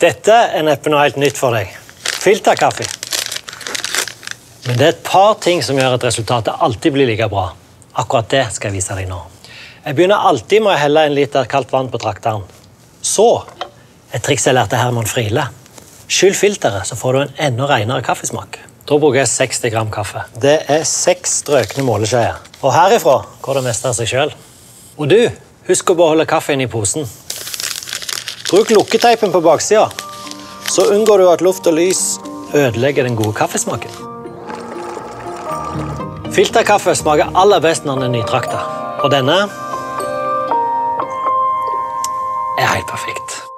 Dette er neppe noe helt nytt for deg. Filterkaffe. Men det er et par ting som gjør at resultatet alltid blir like bra. Akkurat det skal jeg vise deg nå. Jeg begynner alltid med å helle en liter kaldt vann på trakteren. Så et triks jeg lærte Herman Friele. Skyll filteret, så får du en enda renere kaffesmak. Da bruker jeg 60 gram kaffe. Det er seks strøkne måleskjeer. Og herifra går det meste av seg sjøl. Og du, husk å beholde kaffen i posen. Bruk lukketeipen på baksida, så unngår du at luft og lys ødelegger den gode kaffesmaken. Filterkaffe smaker aller best når den er nytrakta. Og denne er helt perfekt.